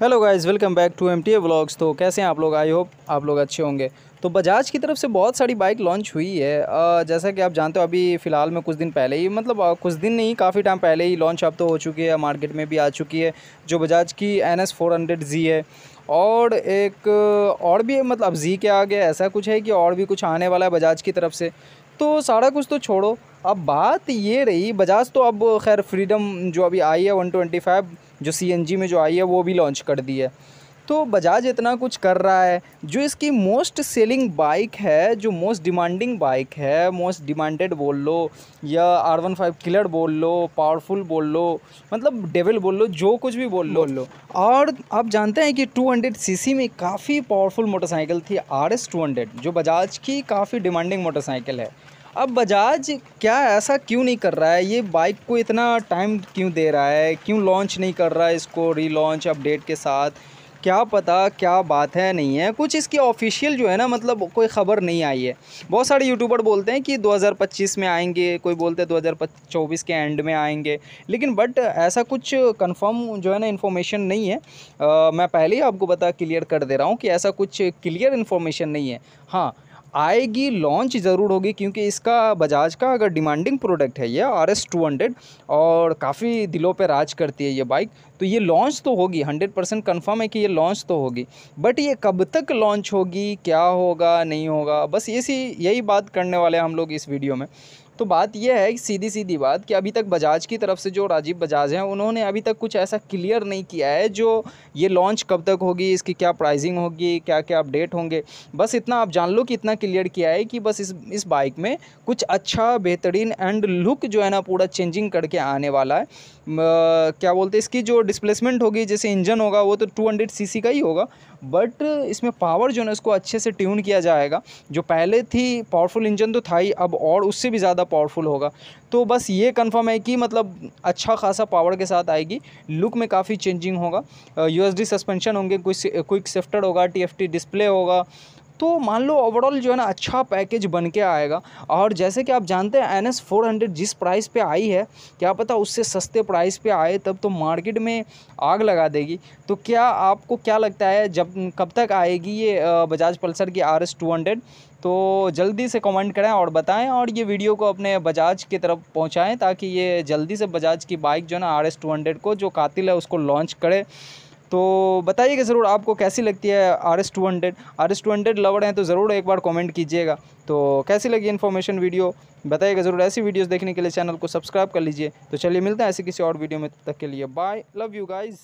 Hello guys welcome back to M T A blogs तो कैसे हैं आप लोग? आई होप आप लोग अच्छे होंगे। तो बजाज की तरफ़ से बहुत सारी बाइक लॉन्च हुई है। जैसा कि आप जानते हो, अभी फ़िलहाल में कुछ दिन पहले ही मतलब कुछ दिन नहीं, काफ़ी टाइम पहले ही लॉन्च अब तो हो चुकी है मार्केट में भी आ चुकी है, जो बजाज की N S four hundred Z है। और एक, और भी मतलब जी के आगे ऐसा कुछ है कि और भी कुछ आने वाला है बजाज की तरफ़ से। तो सारा कुछ तो छोड़ो। अब बात ये रही, बजाज तो अब खैर फ्रीडम जो अभी आई है वन ट्वेंटी फाइव जो सीएनजी में जो आई है, वो भी लॉन्च कर दी है। तो बजाज इतना कुछ कर रहा है जो इसकी मोस्ट सेलिंग बाइक है जो मोस्ट डिमांडिंग बाइक है मोस्ट डिमांडेड बोल लो या आर वन फाइव किलर बोल लो पावरफुल बोल लो मतलब डेविल बोल लो जो कुछ भी बोल लो। बोल लो। और आप जानते हैं कि 200 सीसी में काफ़ी पावरफुल मोटरसाइकिल थी आर एस टू हंड्रेड जो बजाज की काफ़ी डिमांडिंग मोटरसाइकिल है। अब बजाज क्या ऐसा क्यों नहीं कर रहा है? ये बाइक को इतना टाइम क्यों दे रहा है? क्यों लॉन्च नहीं कर रहा है इसको रीलॉन्च अपडेट के साथ? क्या पता क्या बात है नहीं है। कुछ इसकी ऑफिशियल जो है ना मतलब कोई ख़बर नहीं आई है। बहुत सारे यूट्यूबर बोलते हैं कि 2025 में आएँगे कोई बोलते हैं 2024 के एंड में आएँगे। लेकिन बट ऐसा कुछ कंफर्म जो है ना इन्फॉर्मेशन नहीं है। आ, मैं पहले ही आपको बता क्लियर कर दे रहा हूँ कि ऐसा कुछ क्लियर इन्फॉर्मेशन नहीं है। हाँ आएगी लॉन्च ज़रूर होगी क्योंकि इसका बजाज का अगर डिमांडिंग प्रोडक्ट है, ये आर एस टू हंड्रेड और काफ़ी दिलों पे राज करती है ये बाइक तो ये लॉन्च तो होगी हंड्रेड परसेंट कन्फर्म है कि ये लॉन्च तो होगी। बट ये कब तक लॉन्च होगी, क्या होगा, नहीं होगा, बस ये सी यही बात करने वाले हैं हम लोग इस वीडियो में। तो बात यह है सीधी सीधी बात कि अभी तक बजाज की तरफ़ से जो राजीव बजाज हैं, उन्होंने अभी तक कुछ ऐसा क्लियर नहीं किया है जो ये लॉन्च कब तक होगी, इसकी क्या प्राइसिंग होगी क्या क्या अपडेट होंगे। बस इतना आप जान लो कि इतना क्लियर किया है कि बस इस इस बाइक में कुछ अच्छा बेहतरीन एंड लुक जो है ना पूरा चेंजिंग करके आने वाला है। क्या बोलते हैं, इसकी जो डिस्प्लेसमेंट होगी, जैसे इंजन होगा, वो तो टू हंड्रेड सी का ही होगा बट इसमें पावर जो है इसको अच्छे से ट्यून किया जाएगा। जो पहले थी पावरफुल इंजन तो था ही, अब और उससे भी ज़्यादा पावरफुल होगा। तो बस ये कंफर्म है कि मतलब अच्छा खासा पावर के साथ आएगी। लुक में काफ़ी चेंजिंग होगा। यूएसडी सस्पेंशन होंगे कोई क्विक शिफ्टेड होगा टीएफटी डिस्प्ले होगा तो मान लो ओवरऑल जो है ना अच्छा पैकेज बन के आएगा। और जैसे कि आप जानते हैं एन एस फोर हंड्रेड जिस प्राइस पे आई है, क्या पता उससे सस्ते प्राइस पे आए, तब तो मार्केट में आग लगा देगी। तो क्या आपको क्या लगता है, जब कब तक आएगी ये बजाज पल्सर की आर एस टू हंड्रेड तो जल्दी से कमेंट करें और बताएँ और ये वीडियो को अपने बजाज की तरफ़ पहुंचाएँ ताकि ये जल्दी से बजाज की बाइक जो है ना आर एस टू हंड्रेड को, जो कातिल है, उसको लॉन्च करे। तो बताइएगा ज़रूर आपको कैसी लगती है R S two hundred R S two hundred lover हैं तो ज़रूर एक बार कमेंट कीजिएगा। तो कैसी लगी इन्फॉर्मेशन वीडियो बताइएगा ज़रूर ऐसी वीडियोस देखने के लिए चैनल को सब्सक्राइब कर लीजिए। तो चलिए मिलते हैं ऐसे किसी और वीडियो में। तब तक के लिए बाय लव यू गाइज़